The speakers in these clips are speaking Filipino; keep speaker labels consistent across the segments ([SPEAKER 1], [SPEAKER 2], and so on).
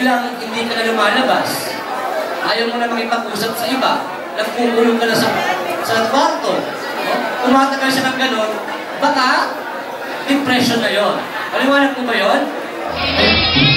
[SPEAKER 1] biglang hindi ka na lumalabas, ayaw mo na makipag-usap sa iba, nagkukulong ka na sa, sa kwarto, no? tumatagal siya ng ganun, baka depression na yon. Paliwanag mo ba yon?
[SPEAKER 2] Kaya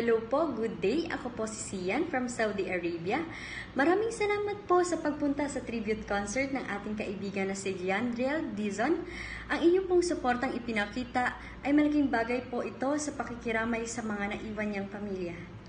[SPEAKER 3] Hello po, good day. Ako po si Sian from Saudi Arabia. Maraming salamat po sa pagpunta sa tribute concert ng ating kaibigan na si Leandriel Dizon. Ang inyong pong suportang ipinakita ay malaking bagay po ito sa pakikiramay sa mga naiwan niyang pamilya.